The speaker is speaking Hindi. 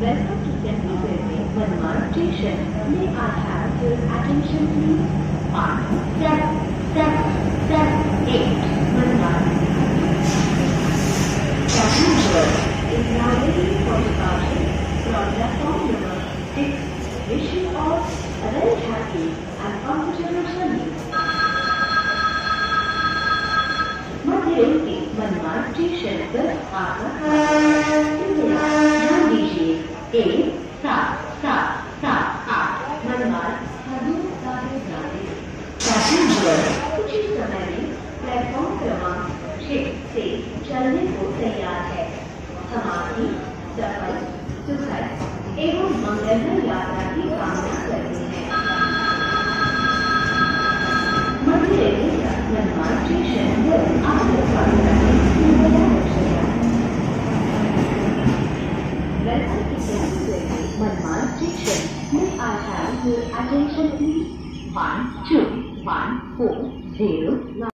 Welcome to Central Railway, Manmar Station. May I have your attention please? Seven, eight, Manmar. Passenger is now ready for departure from platform number six. Wish you all a very happy and comfortable journey. मध्य रेल के मनमाड स्टेशन पर आपका प्लेटफॉर्म क्रमांक छह चलने को तैयार है सुखद एवं मंगलमय यात्रा की कामना करते हैं मध्य रेलवे का Manmad mình to Central Railway, Manmar Station. May I have your attention please? One, two, one, four, zero, nine.